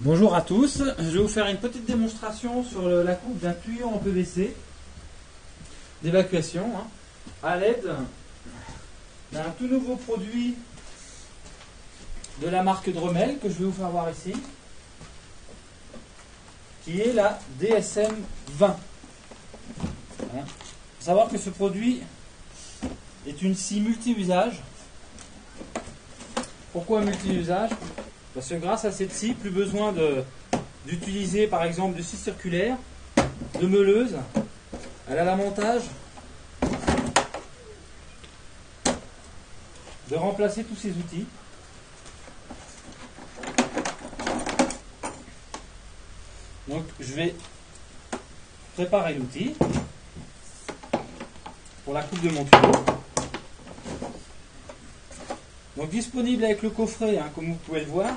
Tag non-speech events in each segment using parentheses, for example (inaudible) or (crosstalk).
Bonjour à tous, je vais vous faire une petite démonstration sur la coupe d'un tuyau en PVC d'évacuation hein, à l'aide d'un tout nouveau produit de la marque Dremel que je vais vous faire voir ici qui est la DSM 20. Hein. faut savoir que ce produit est une scie multi-usage. Pourquoi multi-usage? Parce que grâce à cette scie, plus besoin d'utiliser par exemple de scie circulaire, de meuleuse. Elle a l'avantage de remplacer tous ces outils. Donc je vais préparer l'outil pour la coupe de mon tuyau. Donc disponible avec le coffret, hein, comme vous pouvez le voir.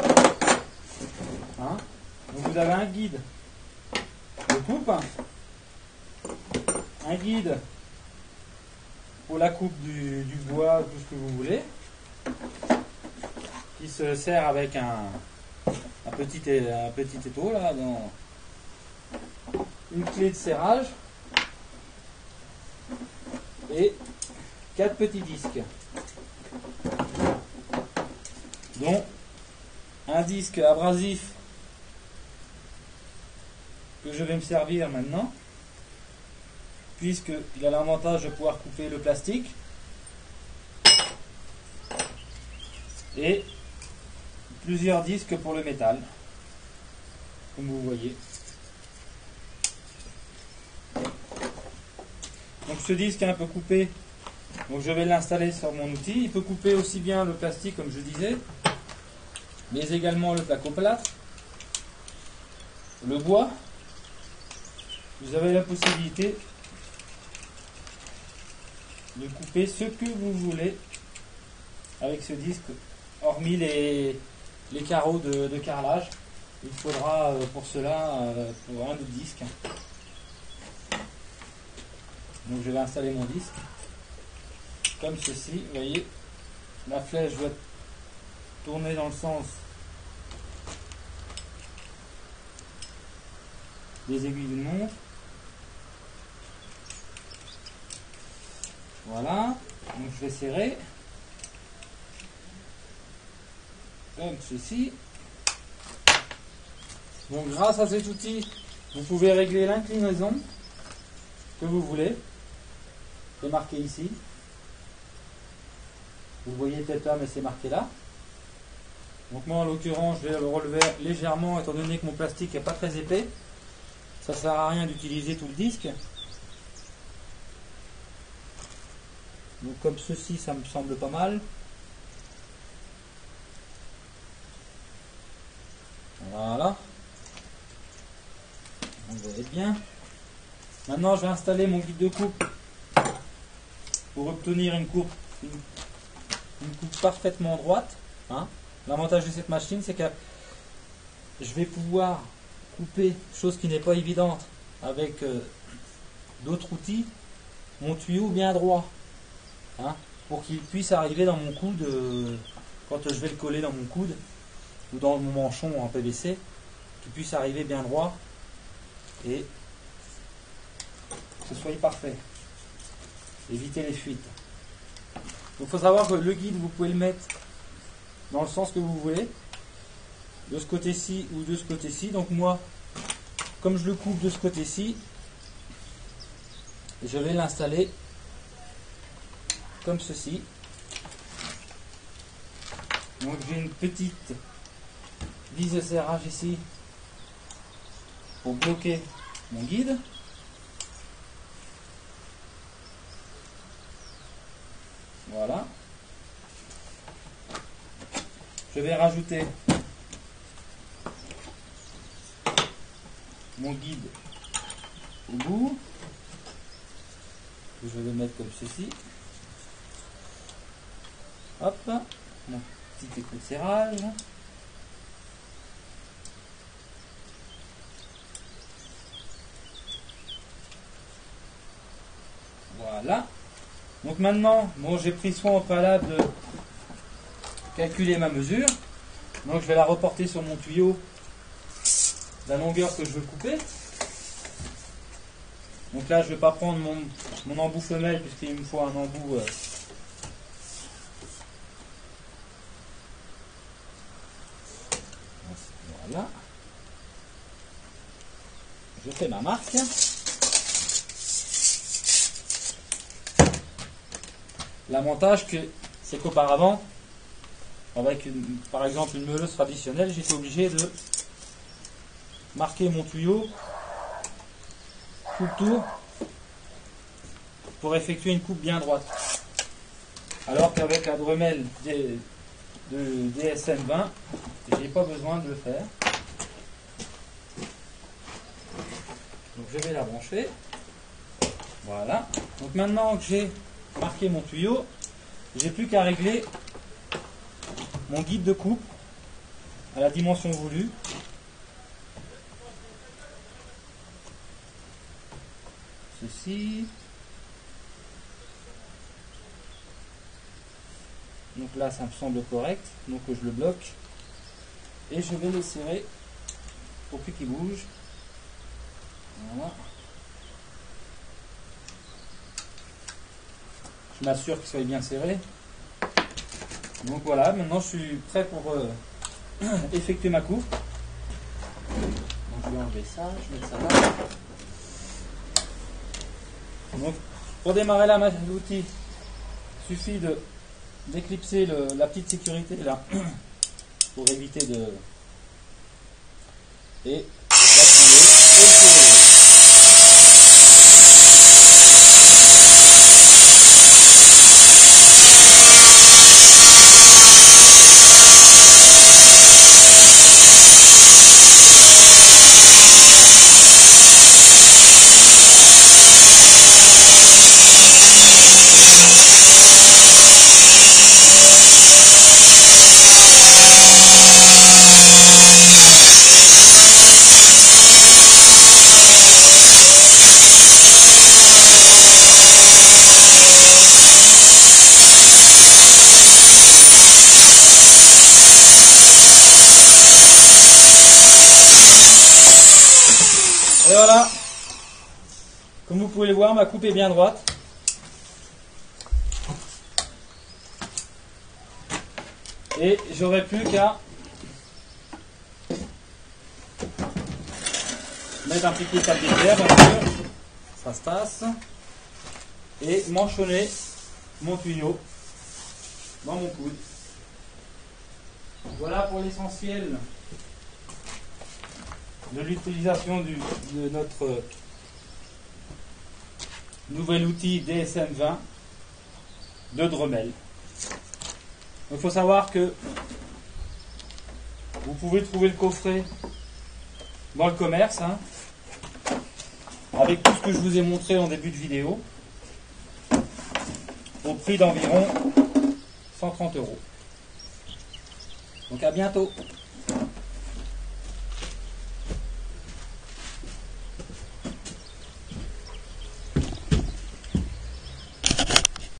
Hein. Vous avez un guide de coupe, un guide pour la coupe du, bois, tout ce que vous voulez, qui se sert avec un, petit, un petit étau là, dans une clé de serrage et quatre petits disques dont un disque abrasif que je vais me servir maintenant puisqu'il a l'avantage de pouvoir couper le plastique. Et plusieurs disques pour le métal comme vous voyez. Donc ce disque est un peu coupé. Donc je vais l'installer sur mon outil. Il peut couper aussi bien le plastique comme je disais mais également le placoplâtre, le bois. Vous avez la possibilité de couper ce que vous voulez avec ce disque, hormis les, les carreaux de, de carrelage. Il faudra euh, pour cela euh, un autre disque. Donc je vais installer mon disque comme ceci. Vous voyez, la flèche doit tourner dans le sens des aiguilles d'une montre. Voilà, donc je vais serrer comme ceci. Donc grâce à cet outil, vous pouvez régler l'inclinaison que vous voulez. C'est marqué ici. Vous voyez peut-être pas, mais c'est marqué là. Donc moi en l'occurrence je vais le relever légèrement étant donné que mon plastique n'est pas très épais. Ça sert à rien d'utiliser tout le disque. Donc comme ceci ça me semble pas mal. Voilà. On va bien. Maintenant je vais installer mon guide de coupe pour obtenir une coupe, une coupe parfaitement droite. hein. L'avantage de cette machine, c'est que je vais pouvoir couper, chose qui n'est pas évidente, avec euh, d'autres outils, mon tuyau bien droit. hein, pour qu'il puisse arriver dans mon coude, euh, quand je vais le coller dans mon coude, ou dans mon manchon en PVC, qu'il puisse arriver bien droit et que ce soit parfait. Éviter les fuites. Il faut savoir que le guide, vous pouvez le mettre dans le sens que vous voulez, de ce côté-ci ou de ce côté-ci. Donc moi, comme je le coupe de ce côté-ci, je vais l'installer comme ceci. Donc j'ai une petite vis de serrage ici pour bloquer mon guide. Voilà. Je vais rajouter mon guide au bout. Je vais le mettre comme ceci. Hop, mon petit serrage. Voilà. Donc maintenant, bon, j'ai pris soin au préalable de calculer ma mesure. Donc je vais la reporter sur mon tuyau la longueur que je veux couper. Donc là, je ne vais pas prendre mon, embout femelle puisqu'il me faut un embout. euh, Voilà. Je fais ma marque. L'avantage c'est qu'auparavant, avec une- par exemple une meuleuse traditionnelle, j'étais obligé de marquer mon tuyau tout le tour pour effectuer une coupe bien droite. Alors qu'avec la Dremel de DSM 20, j'ai pas besoin de le faire. Donc je vais la brancher. Voilà. Donc maintenant que j'ai marqué mon tuyau, j'ai plus qu'à régler mon guide de coupe à la dimension voulue. Ceci. Donc là, ça me semble correct. Donc je le bloque. Et je vais le serrer pour plus qu'il bouge. Voilà. Je m'assure qu'il soit bien serré. Donc voilà, maintenant je suis prêt pour euh, (clears throat) effectuer ma coupe. Donc je vais enlever ça, je mets ça là. Donc pour démarrer ma- l'outil, il suffit d'éclipser la petite sécurité là (clears throat) pour éviter de et d'appuyer et de serrer. Et voilà. Comme vous pouvez le voir, ma coupe est bien droite. Et j'aurai plus qu'à mettre un petit papier vert, bien sûr. Ça se tasse. Et manchonner mon tuyau dans mon coude. Voilà pour l'essentiel de l'utilisation de notre nouvel outil DSM 20 de Dremel. Il faut savoir que vous pouvez trouver le coffret dans le commerce, hein, avec tout ce que je vous ai montré en début de vidéo, au prix d'environ 130 euros. Donc à bientôt.